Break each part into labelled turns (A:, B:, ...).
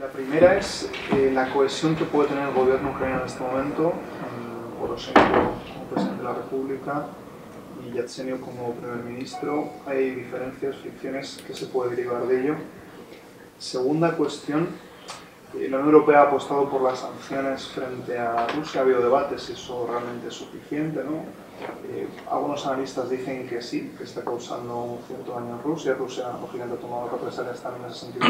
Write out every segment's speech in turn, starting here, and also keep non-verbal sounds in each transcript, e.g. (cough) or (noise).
A: La primera es eh, la cohesión que puede tener el gobierno ucraniano en este momento, Poroshenko como presidente de la República y Yatsenio como primer ministro. Hay diferencias, fricciones que se puede derivar de ello. Segunda cuestión, eh, la Unión Europea ha apostado por las sanciones frente a Rusia. Ha habido debates si eso realmente es suficiente. ¿no? Eh, algunos analistas dicen que sí, que está causando un cierto daño en Rusia. Rusia, lógicamente, ha tomado represalias también en ese sentido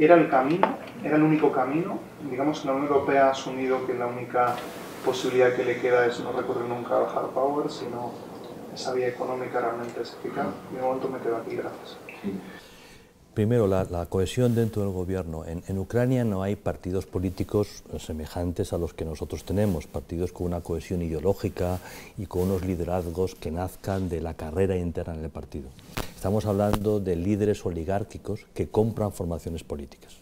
A: ¿Era el camino? ¿Era el único camino? Digamos que la Unión Europea ha asumido que la única posibilidad que le queda es no recurrir nunca al hard power, sino esa vía económica realmente es eficaz. De momento me quedo aquí, gracias.
B: Primero, la, cohesión dentro del gobierno. En, Ucrania no hay partidos políticos semejantes a los que nosotros tenemos, partidos con una cohesión ideológica y con unos liderazgos que nazcan de la carrera interna en el partido. Estamos hablando de líderes oligárquicos que compran formaciones políticas.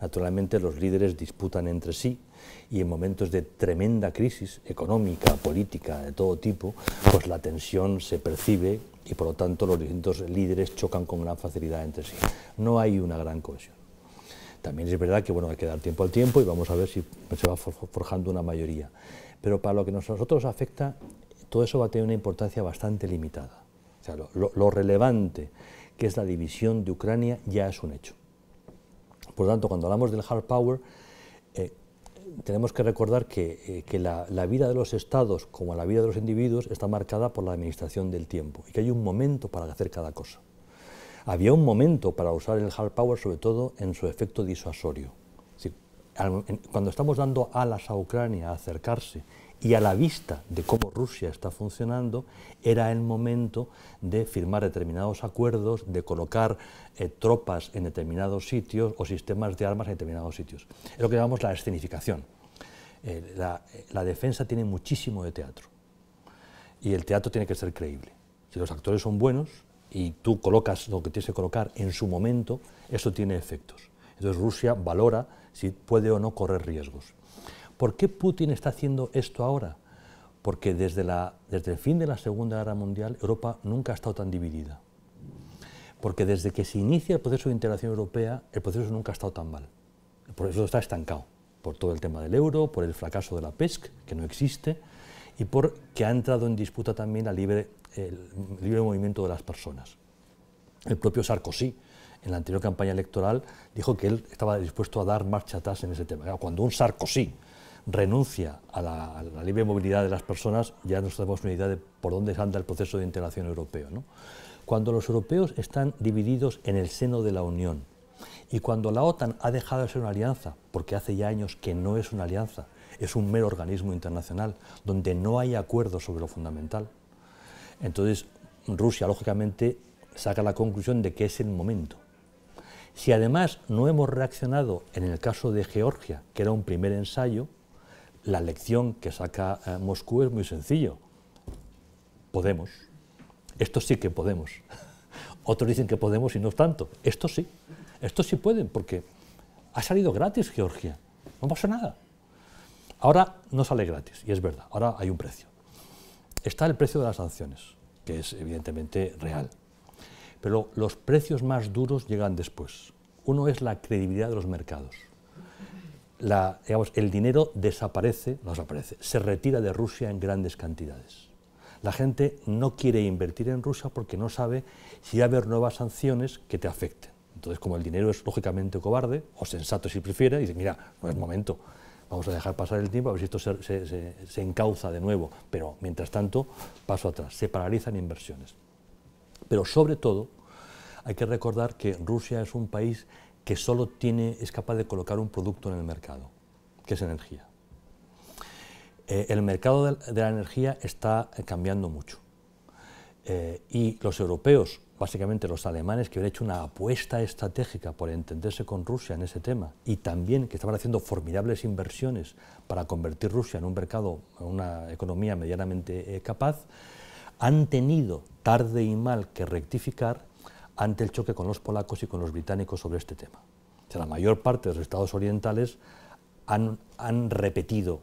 B: Naturalmente los líderes disputan entre sí y en momentos de tremenda crisis económica, política, de todo tipo, pues la tensión se percibe y por lo tanto los distintos líderes chocan con gran facilidad entre sí. No hay una gran cohesión. También es verdad que bueno, hay que dar tiempo al tiempo y vamos a ver si se va forjando una mayoría. Pero para lo que a nosotros afecta, todo eso va a tener una importancia bastante limitada. Lo, relevante que es la división de Ucrania ya es un hecho. Por lo tanto, cuando hablamos del hard power, eh, tenemos que recordar que, eh, la, vida de los estados, como la vida de los individuos, está marcada por la administración del tiempo y que hay un momento para hacer cada cosa. Había un momento para usar el hard power, sobre todo en su efecto disuasorio. cuando estamos dando alas a Ucrania a acercarse y a la vista de cómo Rusia está funcionando, era el momento de firmar determinados acuerdos, de colocar eh, tropas en determinados sitios o sistemas de armas en determinados sitios. Es lo que llamamos la escenificación. Eh, la, la defensa tiene muchísimo de teatro y el teatro tiene que ser creíble. Si los actores son buenos y tú colocas lo que tienes que colocar en su momento, eso tiene efectos. Entonces Rusia valora si puede o no correr riesgos. ¿Por qué Putin está haciendo esto ahora? Porque desde, el fin de la Segunda Guerra Mundial Europa nunca ha estado tan dividida. Porque desde que se inicia el proceso de integración europea, el proceso nunca ha estado tan mal. Por eso está estancado, por todo el tema del euro, por el fracaso de la PESC, que no existe, y por que ha entrado en disputa también el libre movimiento de las personas. El propio Sarkozy, en la anterior campaña electoral, dijo que él estaba dispuesto a dar marcha atrás en ese tema. Cuando un Sarkozy renuncia a la, libre movilidad de las personas, ya nos tenemos una idea de por dónde anda el proceso de integración europeo. Cuando los europeos están divididos en el seno de la Unión y cuando la OTAN ha dejado de ser una alianza, porque hace ya años que no es una alianza, es un mero organismo internacional donde no hay acuerdo sobre lo fundamental, entonces Rusia, lógicamente, saca la conclusión de que es el momento. Si además no hemos reaccionado en el caso de Georgia, que era un primer ensayo, la lección que saca eh, Moscú es muy sencillo. Podemos. Esto sí que podemos. (laughs) Otros dicen que podemos y no tanto. Esto sí. Esto sí pueden porque ha salido gratis Georgia. No pasa nada. Ahora no sale gratis, y es verdad. Ahora hay un precio. Está el precio de las sanciones, que es evidentemente real. Pero los precios más duros llegan después. Uno es la credibilidad de los mercados el dinero desaparece, no desaparece, se retira de Rusia en grandes cantidades. La gente no quiere invertir en Rusia porque no sabe si va a haber nuevas sanciones que te afecten. Entonces, como el dinero es lógicamente cobarde, o sensato si prefiere, dice, mira, no es momento, vamos a dejar pasar el tiempo a ver si esto se, se encauza de nuevo, pero mientras tanto, paso atrás, se paralizan inversiones. Pero sobre todo, hay que recordar que Rusia es un país que solo tiene, es capaz de colocar un producto en el mercado, que es energía. Eh, el mercado de, la energía está cambiando mucho. Eh, y los europeos, básicamente los alemanes, que habían hecho una apuesta estratégica por entenderse con Rusia en ese tema, y también que estaban haciendo formidables inversiones para convertir Rusia en un mercado, en una economía medianamente eh, capaz, han tenido tarde y mal que rectificar ante el choque con los polacos y con los británicos sobre este tema. la mayor parte de los estados orientales han, han repetido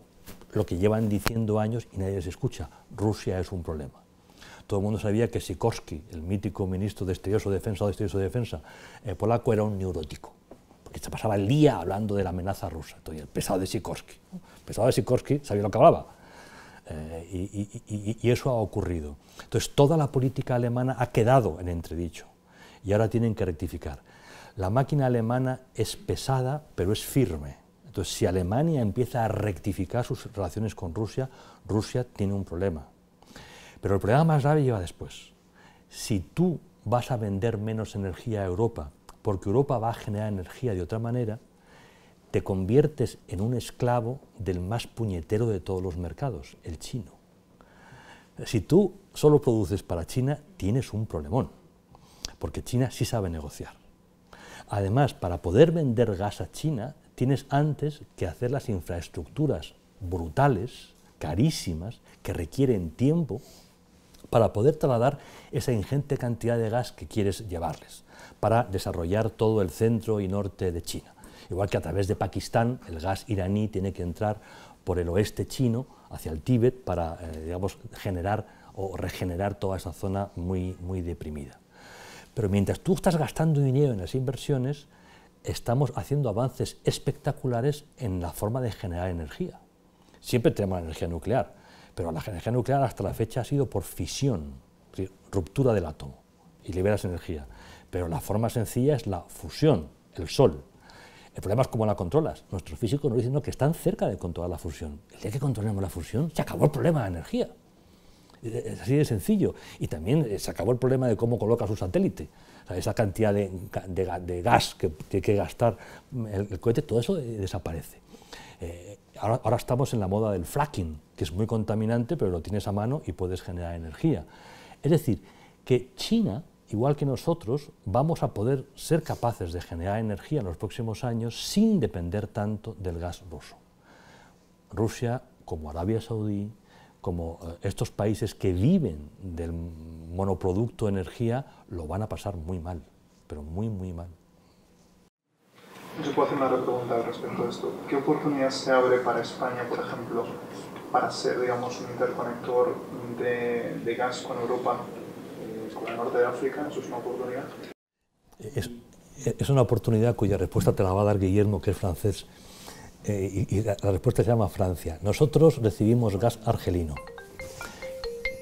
B: lo que llevan diciendo años y nadie les escucha. Rusia es un problema. Todo el mundo sabía que Sikorsky, el mítico ministro de Exteriores o Defensa o de Exteriores o Defensa eh, polaco, era un neurótico. porque se pasaba el día hablando de la amenaza rusa, el pesado de Sikorsky. El pesado de Sikorsky sabía lo que hablaba. Eh, y, eso ha ocurrido. Entonces, toda la política alemana ha quedado en entredicho y ahora tienen que rectificar. La máquina alemana es pesada, pero es firme. Entonces, si Alemania empieza a rectificar sus relaciones con Rusia, Rusia tiene un problema. Pero el problema más grave lleva después. Si tú vas a vender menos energía a Europa, porque Europa va a generar energía de otra manera, te conviertes en un esclavo del más puñetero de todos los mercados, el chino. Si tú solo produces para China, tienes un problemón, porque China sí sabe negociar. Además, para poder vender gas a China, tienes antes que hacer las infraestructuras brutales, carísimas, que requieren tiempo para poder trasladar esa ingente cantidad de gas que quieres llevarles, para desarrollar todo el centro y norte de China. Igual que a través de Pakistán, el gas iraní tiene que entrar por el oeste chino hacia el Tíbet para eh, digamos, generar o regenerar toda esa zona muy, muy deprimida. Pero mientras tú estás gastando dinero en las inversiones, estamos haciendo avances espectaculares en la forma de generar energía. Siempre tenemos la energía nuclear, pero la energía nuclear hasta la fecha ha sido por fisión, ruptura del átomo, y liberas energía. Pero la forma sencilla es la fusión, el sol. El problema es cómo la controlas. Nuestros físicos nos dicen que están cerca de controlar la fusión. El día que controlemos la fusión, se acabó el problema de energía. Así de sencillo. Y también eh, se acabó el problema de cómo coloca su satélite. esa cantidad de, gas que tiene que gastar el, cohete, todo eso eh, desaparece. Eh, ahora, ahora, estamos en la moda del fracking, que es muy contaminante, pero lo tienes a mano y puedes generar energía. Es decir, que China igual que nosotros, vamos a poder ser capaces de generar energía en los próximos años sin depender tanto del gas ruso. Rusia, como Arabia Saudí, como eh, estos países que viven del monoproducto energía, lo van a pasar muy mal, pero muy, muy mal.
A: ¿Se puede hacer una repregunta respecto a esto? ¿Qué oportunidad se abre para España, por ejemplo, para ser, digamos, un interconector de, de gas con Europa con el norte de África, eso es una oportunidad. Es,
B: una oportunidad cuya respuesta te la va a dar Guillermo, que es francés, eh, y, la, respuesta se llama Francia. Nosotros recibimos gas argelino,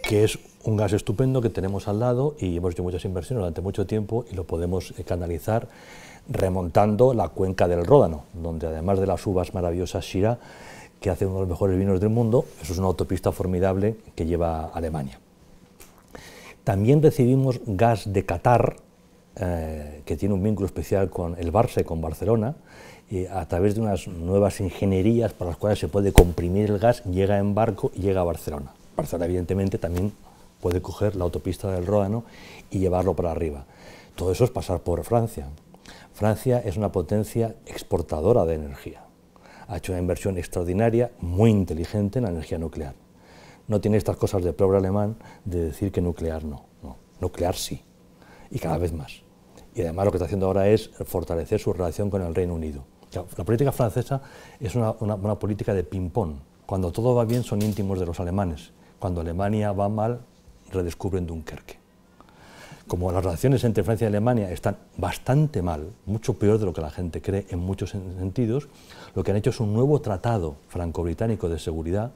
B: que es un gas estupendo que tenemos al lado y hemos hecho muchas inversiones durante mucho tiempo y lo podemos eh, canalizar remontando la cuenca del Ródano, donde además de las uvas maravillosas Shiraz, que hace uno de los mejores vinos del mundo, eso es una autopista formidable que lleva a Alemania. También recibimos gas de Qatar, eh, que tiene un vínculo especial con el Barça y con Barcelona, a través de unas nuevas ingenierías para las cuales se puede comprimir el gas, llega en barco y llega a Barcelona. Barcelona, evidentemente, también puede coger la autopista del Ródano y llevarlo para arriba. Todo eso es pasar por Francia. Francia es una potencia exportadora de energía. Ha hecho una inversión extraordinaria, muy inteligente en la energía nuclear no tiene estas cosas de pobre alemán de decir que nuclear no, no, nuclear sí, y cada vez más. Y además lo que está haciendo ahora es fortalecer su relación con el Reino Unido. La política francesa es una, política de ping-pong. Cuando todo va bien son íntimos de los alemanes. Cuando Alemania va mal, redescubren Dunkerque. Como las relaciones entre Francia y Alemania están bastante mal, mucho peor de lo que la gente cree en muchos sentidos, lo que han hecho es un nuevo tratado franco-británico de seguridad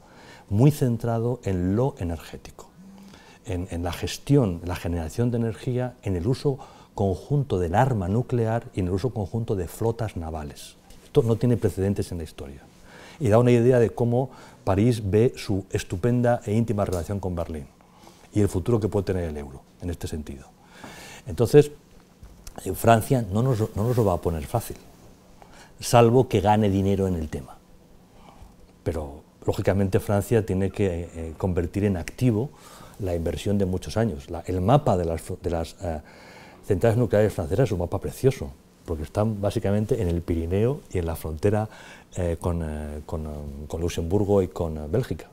B: muy centrado en lo energético, en, la gestión, la generación de energía, en el uso conjunto del arma nuclear y en el uso conjunto de flotas navales. Esto no tiene precedentes en la historia y da una idea de cómo París ve su estupenda e íntima relación con Berlín y el futuro que puede tener el euro en este sentido. Entonces, en Francia no nos, no nos lo va a poner fácil, salvo que gane dinero en el tema. Pero lógicamente Francia tiene que eh, convertir en activo la inversión de muchos años. el mapa de las, eh, centrales nucleares francesas es un mapa precioso, porque están básicamente en el Pirineo y en la frontera eh, con, con, Luxemburgo y con Bélgica.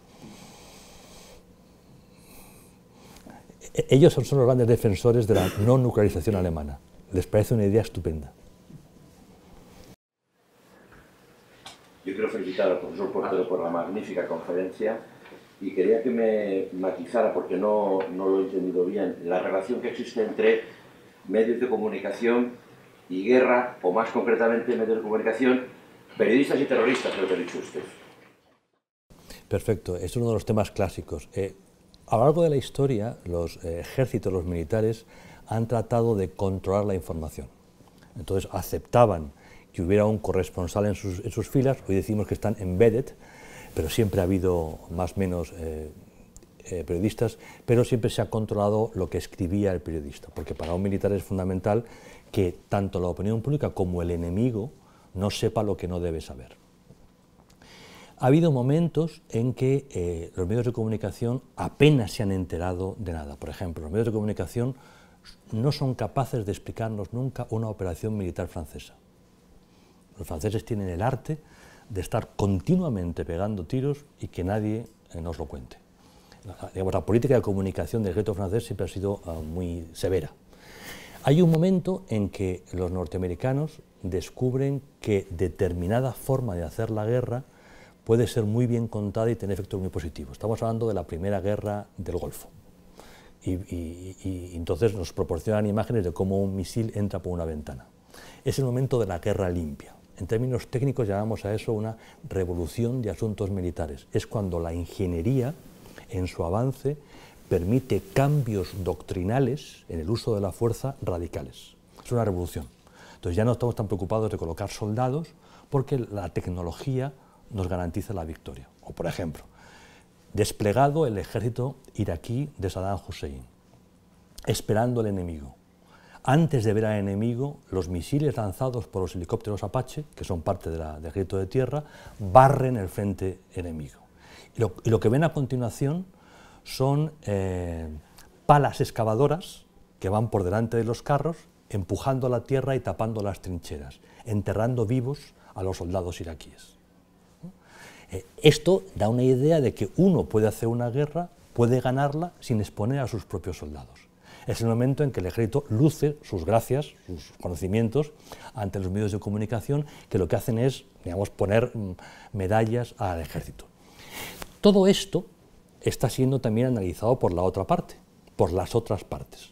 B: E, ellos son los grandes defensores de la no nuclearización alemana. Les parece una idea estupenda.
C: Yo quiero felicitar al profesor Portero por la magnífica conferencia y quería que me matizara, porque no, no lo he entendido bien, la relación que existe entre medios de comunicación y guerra, o más concretamente medios de comunicación, periodistas y terroristas, lo que ha dicho usted.
B: Perfecto, es uno de los temas clásicos. Eh, a lo largo de la historia, los eh, ejércitos, los militares, han tratado de controlar la información. Entonces aceptaban que hubiera un corresponsal en sus, filas, hoy decimos que están embedded, pero siempre ha habido más o menos eh, periodistas, pero siempre se ha controlado lo que escribía el periodista, porque para un militar es fundamental que tanto la opinión pública como el enemigo no sepa lo que no debe saber. Ha habido momentos en que eh, los medios de comunicación apenas se han enterado de nada. Por ejemplo, los medios de comunicación no son capaces de explicarnos nunca una operación militar francesa. Los franceses tienen el arte de estar continuamente pegando tiros y que nadie eh, nos lo cuente. La, política de comunicación del ejército francés siempre ha sido ah, muy severa. Hay un momento en que los norteamericanos descubren que determinada forma de hacer la guerra puede ser muy bien contada y tener efectos muy positivos. Estamos hablando de la primera guerra del Golfo. Y, entonces nos proporcionan imágenes de cómo un misil entra por una ventana. Es el momento de la guerra limpia. En términos técnicos llamamos a eso una revolución de asuntos militares. Es cuando la ingeniería, en su avance, permite cambios doctrinales en el uso de la fuerza radicales. Es una revolución. Entonces ya no estamos tan preocupados de colocar soldados porque la tecnología nos garantiza la victoria. O, por ejemplo, desplegado el ejército iraquí de Saddam Hussein, esperando al enemigo. Antes de ver al enemigo, los misiles lanzados por los helicópteros Apache, que son parte del ejército de tierra, barren el frente enemigo. Y lo, que ven a continuación son eh, palas excavadoras que van por delante de los carros, empujando la tierra y tapando las trincheras, enterrando vivos a los soldados iraquíes. Eh, esto da una idea de que uno puede hacer una guerra, puede ganarla sin exponer a sus propios soldados. Es el momento en que el ejército luce sus gracias, sus conocimientos ante los medios de comunicación que lo que hacen es, digamos, poner mm, medallas al ejército. Todo esto está siendo también analizado por la otra parte, por las otras partes.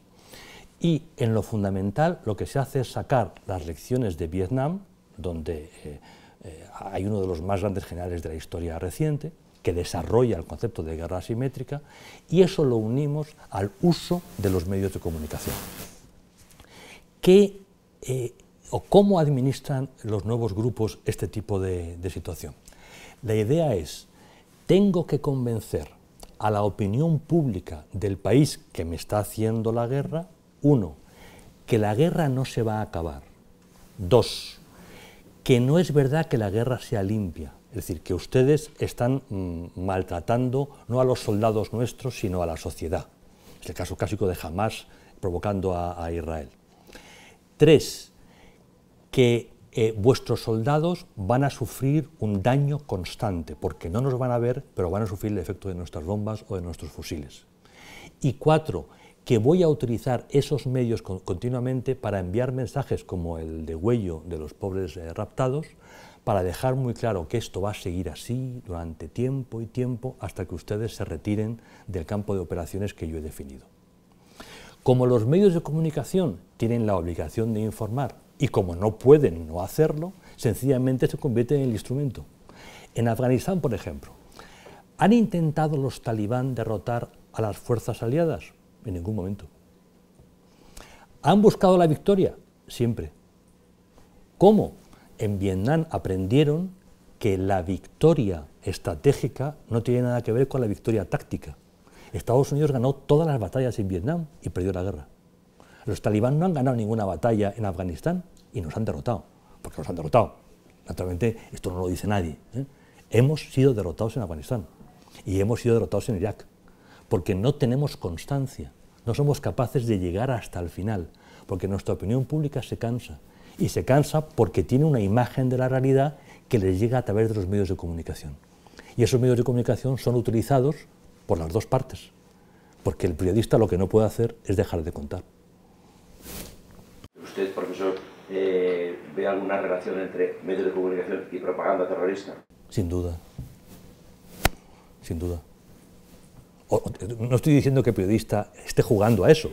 B: Y en lo fundamental lo que se hace es sacar las lecciones de Vietnam, donde eh, eh, hay uno de los más grandes generales de la historia reciente, que desarrolla el concepto de guerra asimétrica, y eso lo unimos al uso de los medios de comunicación. ¿Qué, eh, o cómo administran los nuevos grupos este tipo de, de situación? La idea es, tengo que convencer a la opinión pública del país que me está haciendo la guerra, uno, que la guerra no se va a acabar. Dos, que no es verdad que la guerra sea limpia, es decir, que ustedes están mm, maltratando no a los soldados nuestros, sino a la sociedad. Es el caso clásico de Hamas provocando a, Israel. Tres, que eh, vuestros soldados van a sufrir un daño constante, porque no nos van a ver, pero van a sufrir el efecto de nuestras bombas o de nuestros fusiles. Y cuatro, que voy a utilizar esos medios continuamente para enviar mensajes como el de huello de los pobres eh, raptados, para dejar muy claro que esto va a seguir así durante tiempo y tiempo hasta que ustedes se retiren del campo de operaciones que yo he definido. Como los medios de comunicación tienen la obligación de informar y como no pueden no hacerlo, sencillamente se convierten en el instrumento. En Afganistán, por ejemplo, ¿han intentado los talibán derrotar a las fuerzas aliadas? En ningún momento. ¿Han buscado la victoria? Siempre. ¿Cómo? En Vietnam aprendieron que la victoria estratégica no tiene nada que ver con la victoria táctica. Estados Unidos ganó todas las batallas en Vietnam y perdió la guerra. Los talibán no han ganado ninguna batalla en Afganistán y nos han derrotado, porque nos han derrotado. Naturalmente, esto no lo dice nadie. ¿eh? Hemos sido derrotados en Afganistán y hemos sido derrotados en Irak porque no tenemos constancia, no somos capaces de llegar hasta el final, porque nuestra opinión pública se cansa, y se cansa porque tiene una imagen de la realidad que les llega a través de los medios de comunicación. Y esos medios de comunicación son utilizados por las dos partes, porque el periodista lo que no puede hacer es dejar de contar.
C: ¿Usted, profesor, eh, ve alguna relación entre medios de comunicación y propaganda terrorista?
B: Sin duda, sin duda no estoy diciendo que el periodista esté jugando a eso,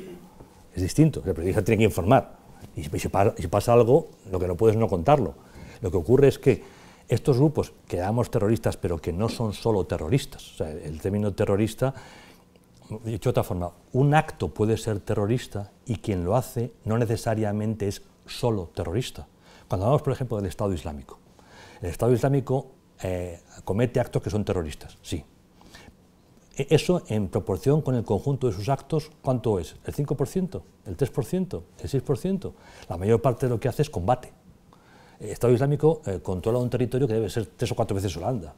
B: es distinto, el periodista tiene que informar, Y si pasa, algo, lo que no puedes no contarlo. Lo que ocurre es que estos grupos que llamamos terroristas, pero que no son solo terroristas, el término terrorista, dicho de otra forma, un acto puede ser terrorista y quien lo hace no necesariamente es solo terrorista. Cuando hablamos, por ejemplo, del Estado Islámico, el Estado Islámico eh, comete actos que son terroristas, sí. E, eso en proporción con el conjunto de sus actos, ¿cuánto es? ¿El 5%? ¿El 3%? ¿El 6%? La mayor parte de lo que hace es combate. El Estado Islámico eh, controla un territorio que debe ser tres o cuatro veces Holanda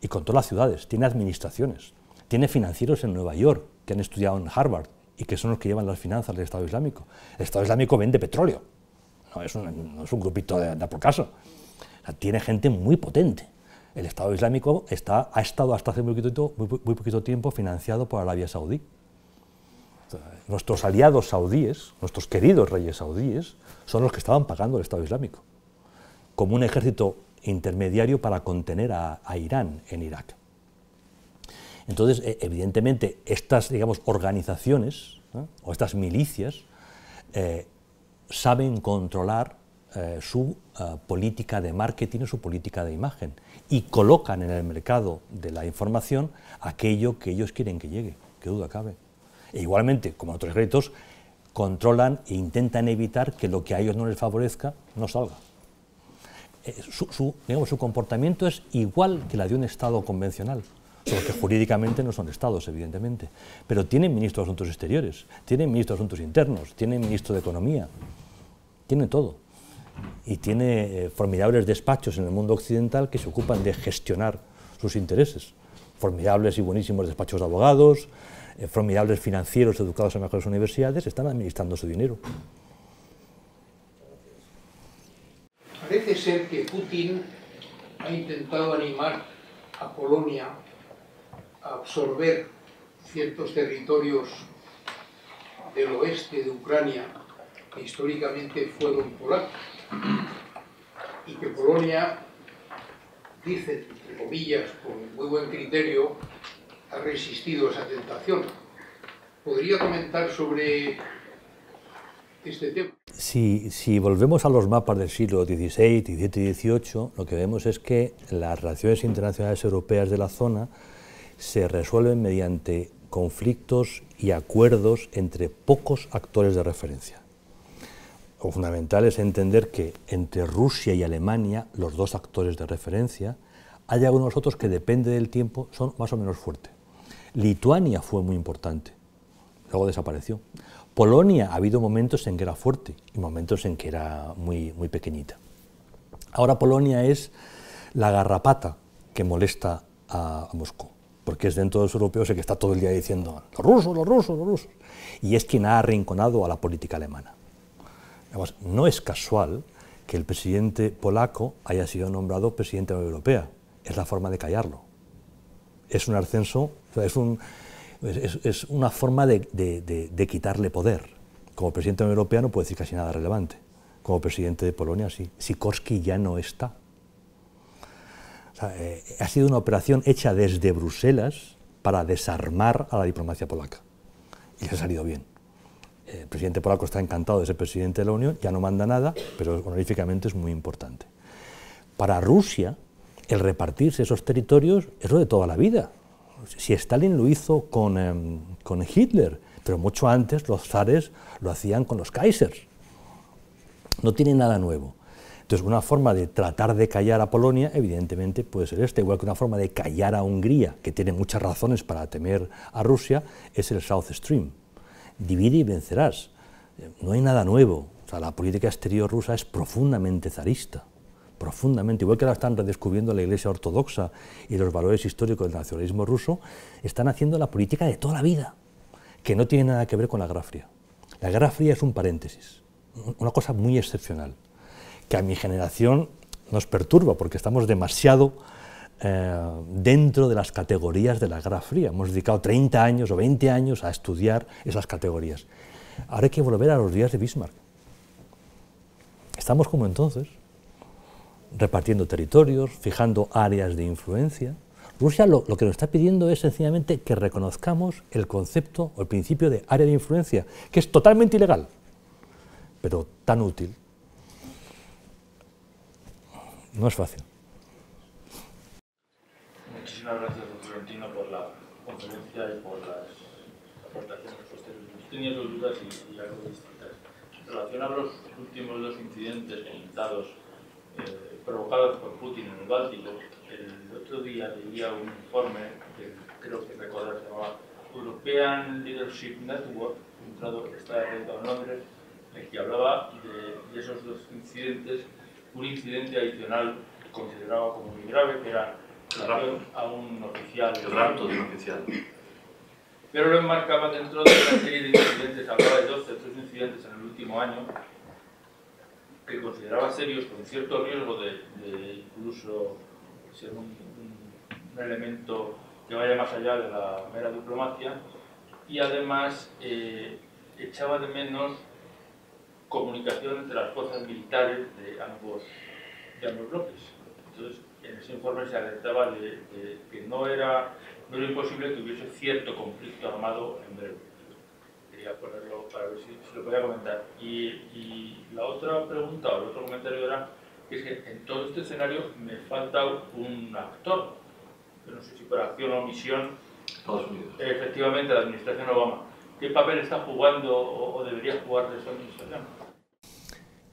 B: y controla ciudades, tiene administraciones, tiene financieros en Nueva York que han estudiado en Harvard y que son los que llevan las finanzas del Estado Islámico. El Estado Islámico vende petróleo, no es un, no es un grupito de, de por caso. tiene gente muy potente. El Estado Islámico está, ha estado hasta hace muy poquito, tiempo financiado por Arabia Saudí. Nuestros aliados saudíes, nuestros queridos reyes saudíes, son los que estaban pagando el Estado Islámico, como un ejército intermediario para contener a, a Irán en Irak. Entonces, e, evidentemente, estas digamos, organizaciones o estas milicias eh, saben controlar eh, su eh, política de marketing su política de imagen y colocan en el mercado de la información aquello que ellos quieren que llegue, qué duda cabe. E igualmente, como otros ejércitos, controlan e intentan evitar que lo que a ellos no les favorezca no salga. su, digamos, su comportamiento es igual que la de un Estado convencional porque jurídicamente no son estados, evidentemente, pero tienen ministro de Asuntos Exteriores, tienen ministro de Asuntos Internos, tienen ministro de Economía, tiene todo. Y tiene eh, formidables despachos en el mundo occidental que se ocupan de gestionar sus intereses. Formidables y buenísimos despachos de abogados, eh, formidables financieros educados en mejores universidades, están administrando su dinero.
D: Parece ser que Putin ha intentado animar a Polonia absorber ciertos territorios del oeste de Ucrania que históricamente fueron polacos y que Polonia, dice, entre comillas, con muy buen criterio, ha resistido esa tentación. ¿Podría comentar sobre este tema?
B: Si, si, volvemos a los mapas del siglo XVI, XVII y XVIII, lo que vemos es que las relaciones internacionales europeas de la zona se resuelven mediante conflictos y acuerdos entre pocos actores de referencia. Lo fundamental es entender que entre Rusia y Alemania, los dos actores de referencia, hay algunos otros que depende del tiempo son más o menos fuertes. Lituania fue muy importante, luego desapareció. Polonia ha habido momentos en que era fuerte y momentos en que era muy, muy pequeñita. Ahora Polonia es la garrapata que molesta a, a Moscú porque es dentro de los europeos el que está todo el día diciendo los rusos, los rusos, los rusos, y es quien ha arrinconado a la política alemana. No es casual que el presidente polaco haya sido nombrado presidente de la Unión Europea, es la forma de callarlo. Es un ascenso, es, un, es, una forma de, de, quitarle poder. Como presidente de la Unión Europea no puede decir casi nada relevante. Como presidente de Polonia sí. Sikorski ya no está. Eh, ha sido una operación hecha desde Bruselas para desarmar a la diplomacia polaca. Y les ha salido bien. El presidente polaco está encantado de ser presidente de la Unión, ya no manda nada, pero honoríficamente es muy importante. Para Rusia, el repartirse esos territorios es lo de toda la vida. Si Stalin lo hizo con, em, con Hitler, pero mucho antes los zares lo hacían con los kaisers. No tiene nada nuevo. Entonces, una forma de tratar de callar a Polonia, evidentemente, puede ser esta, igual que una forma de callar a Hungría, que tiene muchas razones para temer a Rusia, es el South Stream. Divide y vencerás. No hay nada nuevo. O sea, la política exterior rusa es profundamente zarista, profundamente. Igual que la están redescubriendo la Iglesia Ortodoxa y los valores históricos del nacionalismo ruso, están haciendo la política de toda la vida, que no tiene nada que ver con la Guerra Fría. La Guerra Fría es un paréntesis, una cosa muy excepcional que a mi generación nos perturba porque estamos demasiado eh, dentro de las categorías de la Guerra Fría. Hemos dedicado 30 años o 20 años a estudiar esas categorías. Ahora hay que volver a los días de Bismarck. Estamos como entonces, repartiendo territorios, fijando áreas de influencia. Rusia lo, lo, que nos está pidiendo es sencillamente que reconozcamos el concepto o el principio de área de influencia, que es totalmente ilegal pero tan útil, no es fácil.
E: Muchísimas gracias, Florentino, por la conferencia y por las aportaciones posteriores. Tenía dos dudas y, y, algo distintas. En relación a los últimos dos incidentes comentados eh, provocados por Putin en el Báltico, el otro día leía un informe que creo que recordar se llamaba European Leadership Network, centrado, está en Londres, en que hablaba de, de esos dos incidentes, un incidente adicional considerado como muy grave, que era a un oficial.
F: El rapto de un oficial.
E: Pero lo enmarcaba dentro de una serie de incidentes, hablaba de 12 o 13 incidentes en el último año, que consideraba serios, con cierto riesgo de, de incluso ser un, elemento que vaya más allá de la mera diplomacia, y además eh, echaba de menos comunicación entre las fuerzas militares de ambos, de ambos bloques. Entonces, en ese informe se alertaba de, de, que no era, no era imposible que hubiese cierto conflicto armado en breve. Quería ponerlo para ver si, si lo podía comentar. Y, y, la otra pregunta o el otro comentario era que es que en todo este escenario me falta un actor, que no sé si por acción o omisión,
F: Estados Unidos.
E: efectivamente la administración Obama. ¿Qué papel está jugando o, o debería jugar esta administración?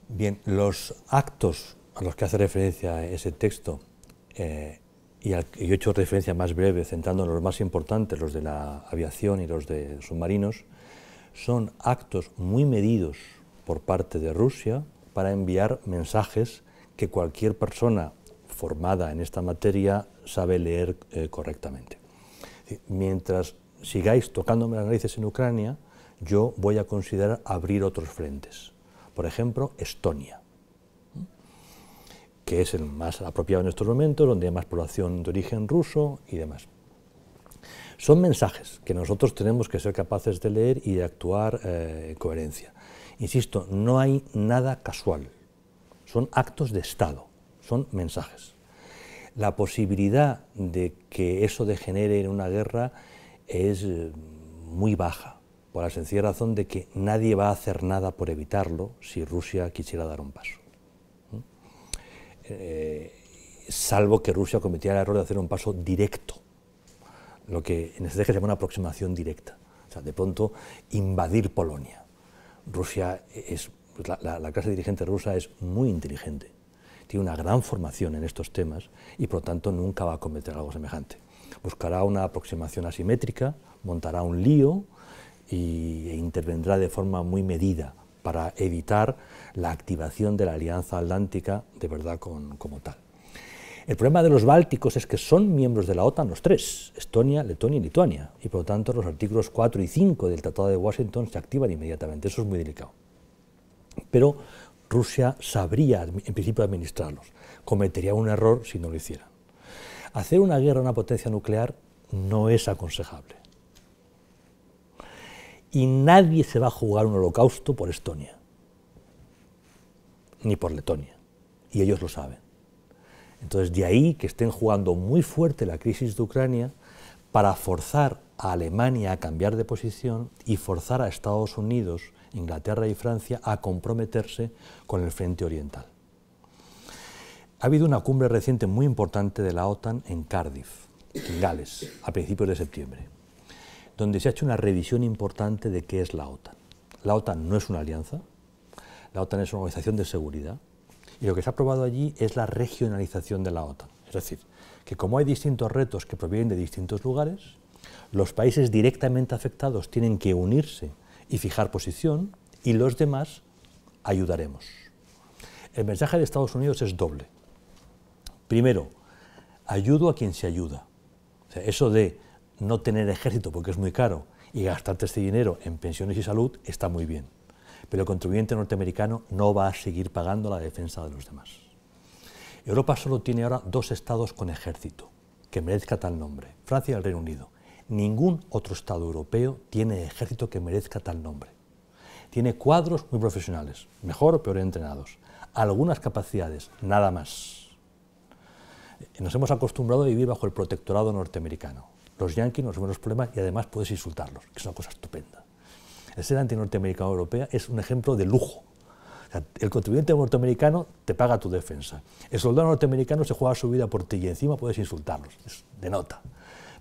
B: Bien, los actos a los que hace referencia ese texto eh, y, he hecho referencia más breve, centrándonos en los más importantes, los de la aviación y los de submarinos, son actos muy medidos por parte de Rusia para enviar mensajes que cualquier persona formada en esta materia sabe leer eh, correctamente. Mientras sigáis tocándome las narices en Ucrania, yo voy a considerar abrir otros frentes. Por ejemplo, Estonia que es el más apropiado en estos momentos, donde hay más población de origen ruso y demás. Son mensajes que nosotros tenemos que ser capaces de leer y de actuar eh, en coherencia. Insisto, no hay nada casual, son actos de Estado, son mensajes. La posibilidad de que eso degenere en una guerra es eh, muy baja, por la sencilla razón de que nadie va a hacer nada por evitarlo si Rusia quisiera dar un paso eh, salvo que Rusia cometiera el error de hacer un paso directo, lo que en este se llama una aproximación directa, o sea, de pronto invadir Polonia. Rusia es, pues la clase dirigente rusa es muy inteligente, tiene una gran formación en estos temas y por lo tanto nunca va a cometer algo semejante. Buscará una aproximación asimétrica, montará un lío y, e intervendrá de forma muy medida para evitar la activación de la Alianza Atlántica de verdad como tal. El problema de los bálticos es que son miembros de la OTAN los tres, Estonia, Letonia y Lituania, y por lo tanto los artículos 4 y 5 del Tratado de Washington se activan inmediatamente, eso es muy delicado. Pero Rusia sabría en principio administrarlos, cometería un error si no lo hiciera. Hacer una guerra a una potencia nuclear no es aconsejable y nadie se va a jugar un holocausto por Estonia, ni por Letonia, y ellos lo saben. Entonces, de ahí que estén jugando muy fuerte la crisis de Ucrania para forzar a Alemania a cambiar de posición y forzar a Estados Unidos, Inglaterra y Francia a comprometerse con el frente oriental. Ha habido una cumbre reciente muy importante de la OTAN en Cardiff, en Gales, a principios de septiembre donde se ha hecho una revisión importante de qué es la OTAN. La OTAN no es una alianza, la OTAN es una organización de seguridad, y lo que se ha aprobado allí es la regionalización de la OTAN. Es decir, que como hay distintos retos que provienen de distintos lugares, los países directamente afectados tienen que unirse y fijar posición, y los demás ayudaremos. El mensaje de Estados Unidos es doble. Primero, ayudo a quien se ayuda. Eso de no tener ejército porque es muy caro y gastarte este dinero en pensiones y salud está muy bien. Pero el contribuyente norteamericano no va a seguir pagando la defensa de los demás. Europa solo tiene ahora dos estados con ejército que merezca tal nombre, Francia y el Reino Unido. Ningún otro estado europeo tiene ejército que merezca tal nombre. Tiene cuadros muy profesionales, mejor o peor entrenados, algunas capacidades, nada más. Nos hemos acostumbrado a vivir bajo el protectorado norteamericano los yanquis nos resuelven los problemas y además puedes insultarlos, que es una cosa estupenda. El ser anti-norteamericano europea es un ejemplo de lujo, el contribuyente norteamericano te paga tu defensa. El soldado norteamericano se juega su vida por ti y encima puedes insultarlos. Es de nota.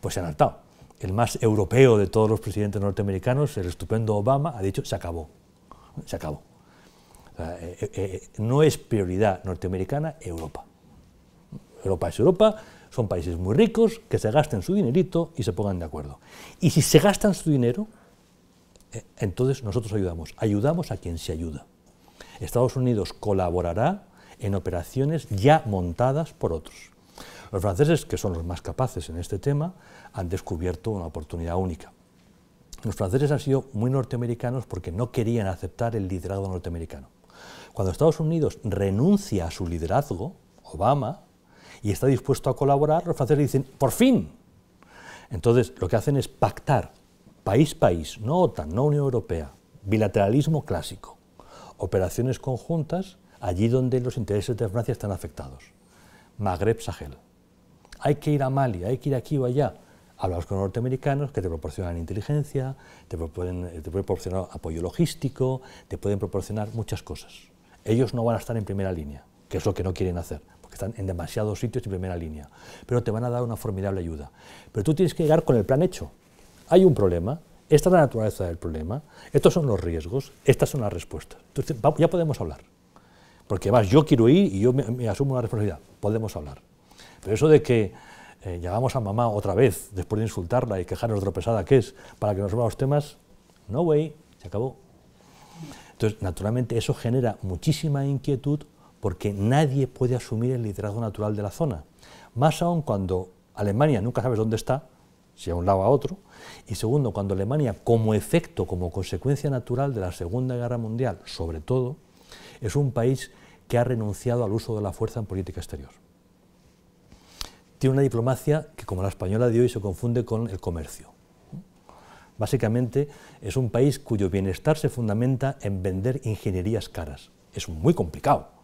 B: Pues se han hartado. El más europeo de todos los presidentes norteamericanos, el estupendo Obama, ha dicho, se acabó. Se acabó. Eh, eh, eh, no es prioridad norteamericana Europa. Europa es Europa, son países muy ricos que se gasten su dinerito y se pongan de acuerdo. Y si se gastan su dinero, entonces nosotros ayudamos. Ayudamos a quien se ayuda. Estados Unidos colaborará en operaciones ya montadas por otros. Los franceses, que son los más capaces en este tema, han descubierto una oportunidad única. Los franceses han sido muy norteamericanos porque no querían aceptar el liderazgo norteamericano. Cuando Estados Unidos renuncia a su liderazgo, Obama, y está dispuesto a colaborar, los franceses dicen, por fin. Entonces, lo que hacen es pactar, país-país, no OTAN, no Unión Europea, bilateralismo clásico operaciones conjuntas allí donde los intereses de Francia están afectados. Magreb, Sahel. Hay que ir a Mali, hay que ir aquí o allá. Hablas con los norteamericanos que te proporcionan inteligencia, te, te pueden proporcionar apoyo logístico, te pueden proporcionar muchas cosas. Ellos no van a estar en primera línea, que es lo que no quieren hacer, están en demasiados sitios en primera línea, pero te van a dar una formidable ayuda. Pero tú tienes que llegar con el plan hecho. Hay un problema, esta es la naturaleza del problema, estos son los riesgos, estas son las respuestas. Entonces, ya podemos hablar. Porque además yo quiero ir y yo me, asumo una responsabilidad. Podemos hablar. Pero eso de que eh, llamamos a mamá otra vez después de insultarla y quejarnos de lo pesada que es para que nos suba los temas, no way, se acabó. Entonces, naturalmente, eso genera muchísima inquietud porque nadie puede asumir el liderazgo natural de la zona. Más aún cuando Alemania nunca sabes dónde está, si a un lado a otro, y segundo, cuando Alemania, como efecto, como consecuencia natural de la Segunda Guerra Mundial, sobre todo, es un país que ha renunciado al uso de la fuerza en política exterior. Tiene una diplomacia que, como la española de hoy, se confunde con el comercio. Básicamente, es un país cuyo bienestar se fundamenta en vender ingenierías caras. Es muy complicado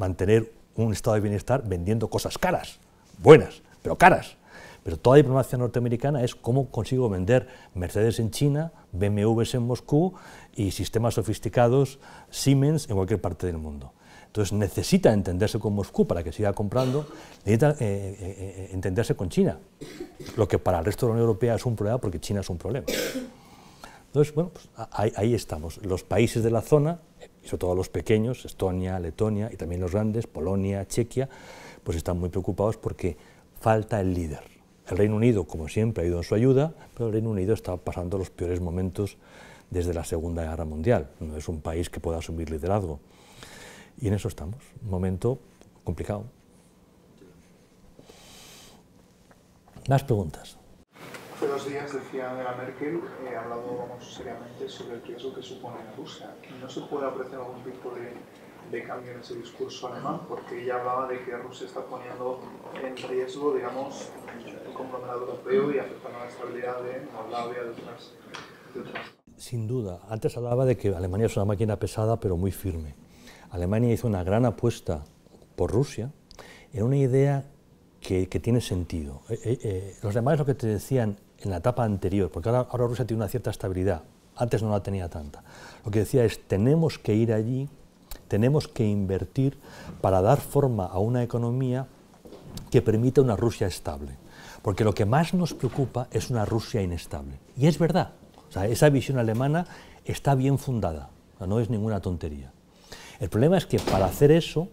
B: mantener un estado de bienestar vendiendo cosas caras, buenas, pero caras. Pero toda diplomacia norteamericana es cómo consigo vender Mercedes en China, BMWs en Moscú y sistemas sofisticados Siemens en cualquier parte del mundo. Entonces necesita entenderse con Moscú para que siga comprando, necesita eh, eh, eh, entenderse con China, lo que para el resto de la Unión Europea es un problema porque China es un problema. Entonces, bueno, pues ahí, ahí, estamos. Los países de la zona, y sobre todo los pequeños, Estonia, Letonia y también los grandes, Polonia, Chequia, pues están muy preocupados porque falta el líder. El Reino Unido, como siempre, ha ido en su ayuda, pero el Reino Unido está pasando los peores momentos desde la Segunda Guerra Mundial. No es un país que pueda asumir liderazgo. Y en eso estamos, un momento complicado. Más preguntas.
A: Dos días decía Angela Merkel, he hablado seriamente sobre el riesgo que supone Rusia. ¿No se puede apreciar algún tipo de de cambio en ese discurso alemán, porque ella hablaba de que Rusia está poniendo en riesgo, digamos, el conglomerado europeo y afectando la estabilidad de Moldavia, de otras, de otras.
B: Sin duda. Antes hablaba de que Alemania es una máquina pesada, pero muy firme. Alemania hizo una gran apuesta por Rusia en una idea que, que tiene sentido. Eh, eh, eh, los demás lo que te decían en la etapa anterior, porque ahora, Rusia tiene una cierta estabilidad, antes no la tenía tanta. Lo que decía es, tenemos que ir allí tenemos que invertir para dar forma a una economía que permita una Rusia estable. Porque lo que más nos preocupa es una Rusia inestable. Y es verdad, esa visión alemana está bien fundada, no es ninguna tontería. El problema es que para hacer eso,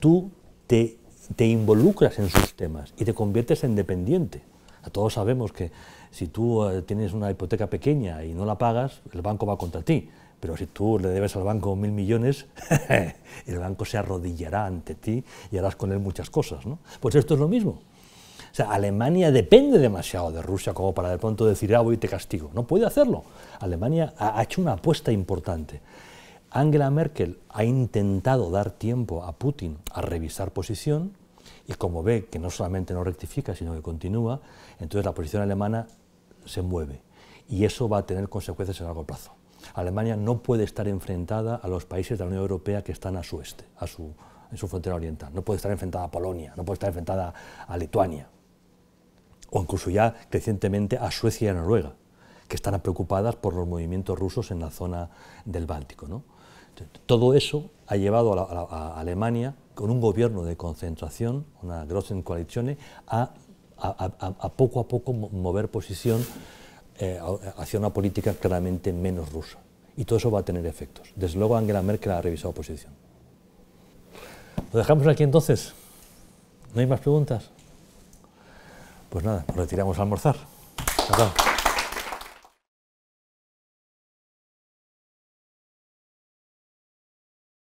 B: tú te, te involucras en sus temas y te conviertes en dependiente. Todos sabemos que si tú eh, tienes una hipoteca pequeña y no la pagas, el banco va contra ti. Pero si tú le debes al banco mil millones, (laughs) el banco se arrodillará ante ti y harás con él muchas cosas. ¿no? Pues esto es lo mismo. O sea, Alemania depende demasiado de Rusia como para de pronto decir, ah, voy y te castigo. No puede hacerlo. Alemania ha hecho una apuesta importante. Angela Merkel ha intentado dar tiempo a Putin a revisar posición y como ve que no solamente no rectifica, sino que continúa, entonces la posición alemana se mueve y eso va a tener consecuencias a largo plazo. Alemania no puede estar enfrentada a los países de la Unión Europea que están a su este, a su, en su frontera oriental. No puede estar enfrentada a Polonia, no puede estar enfrentada a Lituania, o incluso ya crecientemente a Suecia y a Noruega, que están preocupadas por los movimientos rusos en la zona del Báltico. ¿no? Todo eso ha llevado a, Alemania, con un gobierno de concentración, una Großen Koalition, a, poco a poco mover posición eh, hacia una política claramente menos rusa. Y todo eso va a tener efectos. Desde luego Angela Merkel ha revisado posición. ¿Lo dejamos aquí entonces? ¿No hay más preguntas? Pues nada, nos retiramos a almorzar.